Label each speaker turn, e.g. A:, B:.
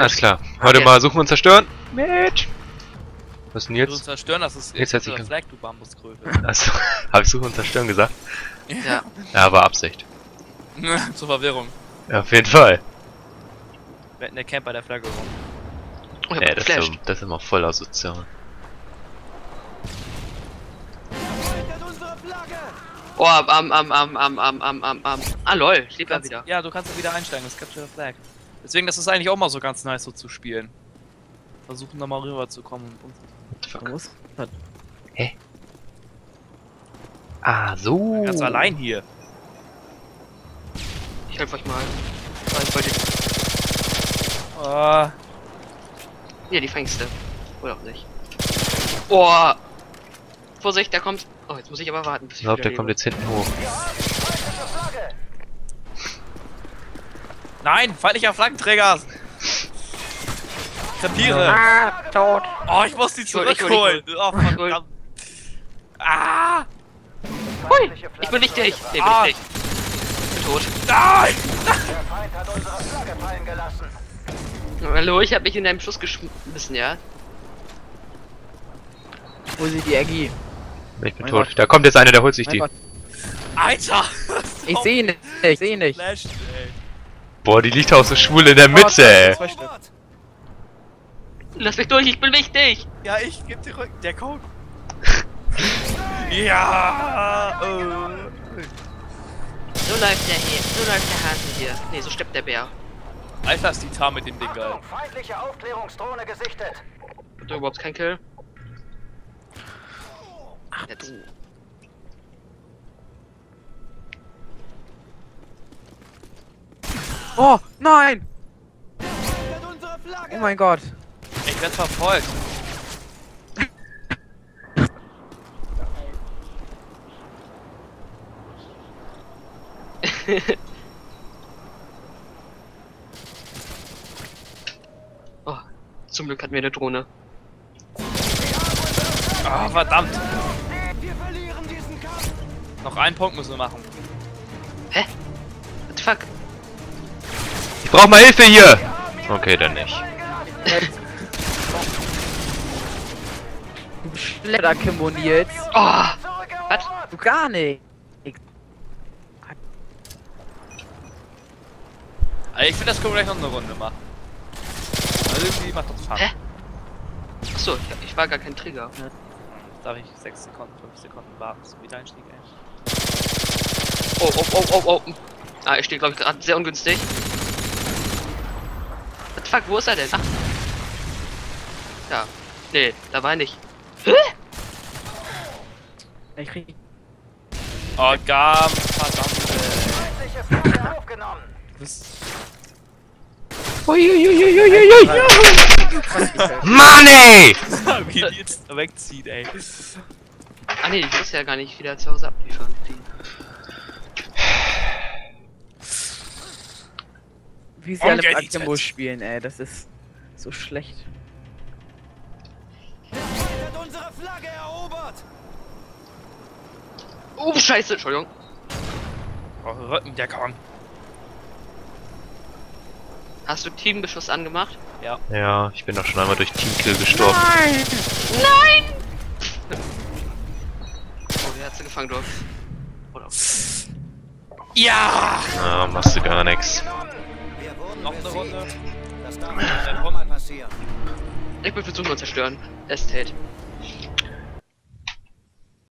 A: Alles klar. Heute
B: Okay.
A: mal suchen und zerstören. Mit. Was ist denn jetzt?
C: zerstören, das ist
A: Jetzt
C: jetzt
A: an.
C: Flag, du Bambuskröte.
A: Achso, habe ich suchen und zerstören gesagt?
B: Ja.
A: Ja, war Absicht.
C: Zur Verwirrung.
A: Ja, auf jeden Fall.
C: Wir hätten der Camp bei der Flagge rum.
B: Oh, hab
A: das ist, das ist immer voll asozial.
B: Oh, am, am, am, am, am, am, am, am. Ah, lol, ich lebe ja wieder.
C: ja, du kannst wieder einsteigen, das Capture the Flag. Deswegen, das ist eigentlich auch mal so ganz nice so zu spielen. Versuchen da mal rüberzukommen und
A: Fuck.
D: Man muss.
A: Ah, so.
C: ganz allein hier.
B: Ich helfe euch mal. Weil ich wollte.
C: Ah,
B: Hier, die Fängste. Oder auch nicht. Oh! Vorsicht, der kommt. Oh, jetzt muss ich aber warten, bis
A: Ich
B: ich
A: glaube, der kommt
B: lebe.
A: jetzt hinten hoch.
C: Nein, feindlicher Flaggenträger! Tapiere!
B: Ah, tot!
C: Oh, ich muss die zurückholen! Oh,
B: hol.
C: verdammt! Ah!
B: Hui! Ich bin wichtig! Nee, bin
C: Ah.
B: ich nicht. Ich bin tot.
C: Nein!
B: Hallo, ich hab mich in deinem Schuss geschmissen, ja?
D: Wo sie die Eggy?
A: Ich bin
D: Mein
A: tot.
D: Gott.
A: Da kommt jetzt einer, der holt sich
D: Mein
A: die.
D: Gott.
C: Alter!
D: Ich sehe nicht. Ich sehe nicht.
C: Flash, ey.
A: Boah, die liegt auch so schwul in der Mitte, ey.
B: Lass mich durch, ich bin wichtig!
C: Ja, ich geb dir Rücken. Der kommt. ja! Äh.
B: So läuft der hier, so läuft der Hase hier. Nee, so steppt der Bär.
C: Alter, ist die Tar mit dem Ding geil.
E: Feindliche Aufklärungsdrohne gesichtet.
B: Hat er überhaupt kein Kill? Ach, jetzt.
D: Oh, nein! Oh mein Gott.
C: Ich werd verfolgt.
B: Oh, zum Glück hatten wir eine Drohne.
C: Ah, verdammt. Noch einen Punkt müssen wir machen.
B: Hä? What the fuck?
A: Ich brauch mal Hilfe hier! Okay, dann nicht.
D: Du Schletter Kimbo Nils.
B: Oh! Was?
D: Du gar nicht.
C: Also ich finde, das können wir gleich noch eine Runde machen. Also irgendwie macht das Fun.
B: Hä? Achso, ich, ich war gar kein Trigger.
C: Darf ich 6 Sekunden, 5 Sekunden warten zum Wiedereinstieg, ey?
B: Oh, oh, oh, oh, oh. Ah, er steht, glaube ich, gerade sehr ungünstig. Fuck, wo ist er denn? Ach. Ja. Nee, da war nicht. Hä?
D: Ich krieg.
C: Oh, Gam, verdammt,
E: aufgenommen.
A: Mann, ey!
C: Wie die jetzt wegzieht, ey.
B: Ah nee, ich muss ja gar nicht wieder zu Hause abliefern.
D: Wie sie alle. Akimbo spielen, ey. Das ist so schlecht.
E: Hat unsere Flagge erobert.
B: Oh, scheiße, Entschuldigung.
C: Oh, Rückendeckung.
B: Hast du Teambeschuss angemacht?
A: Ja, ich bin doch schon einmal durch Teamkill gestorben.
B: Oh, der hat sie gefangen, du. Oder?
C: Ja!
A: Ah, machst du gar nix.
C: Noch eine Runde.
E: Das darf nicht nochmal passieren.
B: Ich will versuchen, mal zerstören. Estate.